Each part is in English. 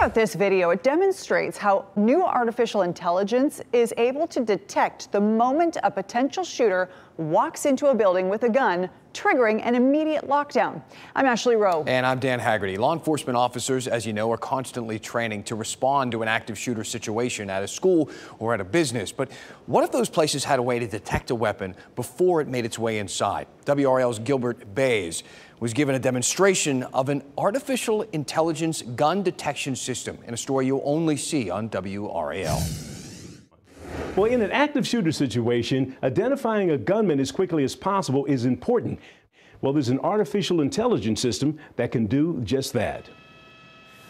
out this video. It demonstrates how new artificial intelligence is able to detect the moment a potential shooter walks into a building with a gun, triggering an immediate lockdown. I'm Ashley Rowe. And I'm Dan Haggerty. Law enforcement officers, as you know, are constantly training to respond to an active shooter situation at a school or at a business. But what if those places had a way to detect a weapon before it made its way inside? WRAL's Gilbert Baez was given a demonstration of an artificial intelligence gun detection system in a story you'll only see on WRAL. Well, in an active shooter situation, identifying a gunman as quickly as possible is important. Well, there's an artificial intelligence system that can do just that.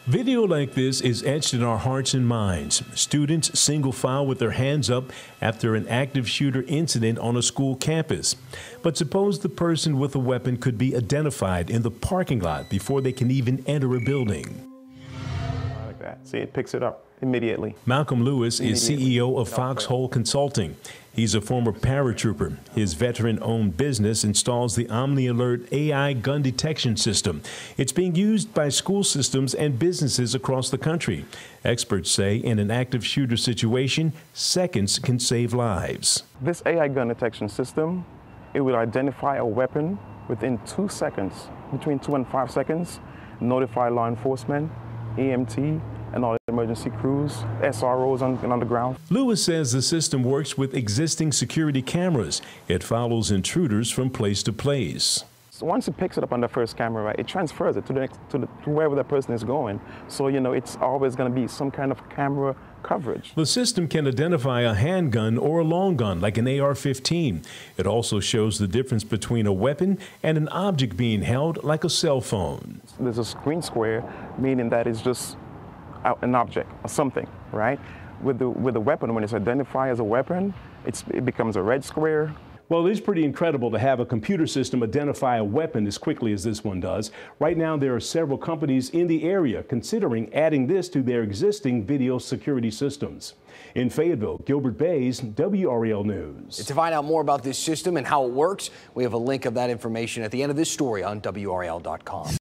Video like this is etched in our hearts and minds. Students single file with their hands up after an active shooter incident on a school campus. But suppose the person with a weapon could be identified in the parking lot before they can even enter a building. Like that. See, it picks it up immediately. Malcolm Lewis is CEO of Foxhole Consulting. He's a former paratrooper. His veteran owned business installs the Omnilert AI gun detection system. It's being used by school systems and businesses across the country. Experts say in an active shooter situation, seconds can save lives. This AI gun detection system, it will identify a weapon within two seconds, between two and five seconds, notify law enforcement, EMT, and all the emergency crews, SROs on, on the ground. Lewis says the system works with existing security cameras. It follows intruders from place to place. So once it picks it up on the first camera, right, it transfers it to the next, to, the, to wherever that person is going. So you know, it's always going to be some kind of camera coverage. The system can identify a handgun or a long gun, like an AR-15. It also shows the difference between a weapon and an object being held, like a cell phone. There's a screen square, meaning that it's just an object or something, right? With the, with the weapon, when it's identified as a weapon, it's, it becomes a red square. Well, it is pretty incredible to have a computer system identify a weapon as quickly as this one does. Right now, there are several companies in the area considering adding this to their existing video security systems. In Fayetteville, Gilbert Baez, WRAL News. To find out more about this system and how it works, we have a link of that information at the end of this story on WRAL.com.